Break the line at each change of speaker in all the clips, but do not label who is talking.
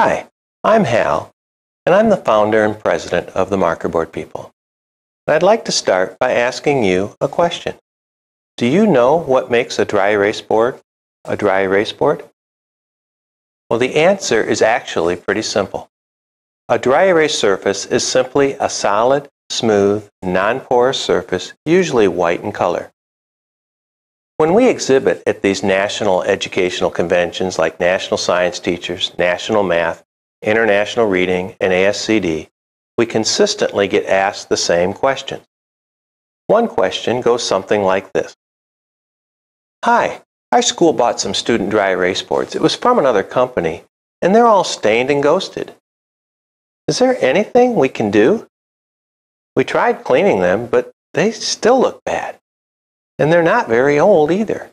Hi, I'm Hal, and I'm the founder and president of the Markerboard People. I'd like to start by asking you a question. Do you know what makes a dry erase board a dry erase board? Well, the answer is actually pretty simple. A dry erase surface is simply a solid, smooth, non-porous surface, usually white in color. When we exhibit at these national educational conventions like National Science Teachers, National Math, International Reading, and ASCD, we consistently get asked the same question. One question goes something like this. Hi, our school bought some student dry erase boards. It was from another company, and they're all stained and ghosted. Is there anything we can do? We tried cleaning them, but they still look bad. And they're not very old either.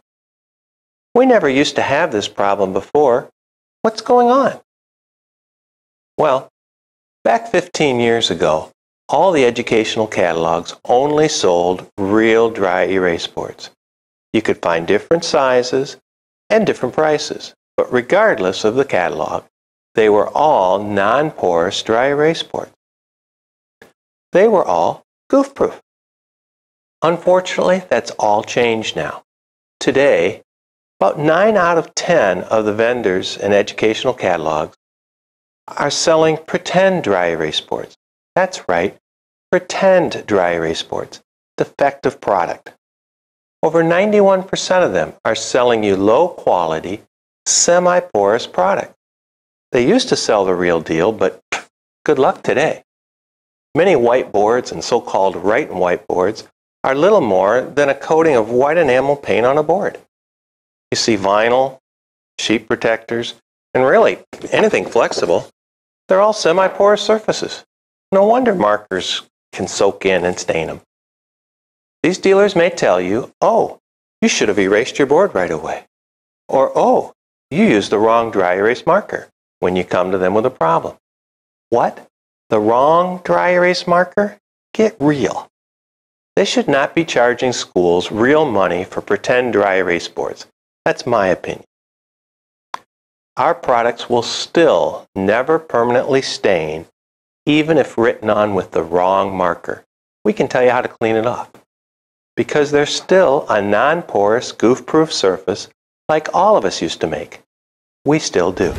We never used to have this problem before. What's going on? Well, back 15 years ago, all the educational catalogs only sold real dry erase boards. You could find different sizes and different prices, but regardless of the catalog, they were all non-porous dry erase boards. They were all goof-proof. Unfortunately, that's all changed now. Today, about 9 out of 10 of the vendors in educational catalogs are selling pretend dry erase boards. That's right, pretend dry erase boards, defective product. Over 91% of them are selling you low quality, semi porous product. They used to sell the real deal, but good luck today. Many whiteboards and so called write and whiteboards are little more than a coating of white enamel paint on a board. You see vinyl, sheet protectors, and really anything flexible they're all semi-porous surfaces. No wonder markers can soak in and stain them. These dealers may tell you, oh, you should have erased your board right away. Or, oh, you used the wrong dry erase marker when you come to them with a problem. What? The wrong dry erase marker? Get real. They should not be charging schools real money for pretend dry erase boards. That's my opinion our products will still never permanently stain even if written on with the wrong marker. We can tell you how to clean it off because they're still a non-porous, goof-proof surface like all of us used to make. We still do.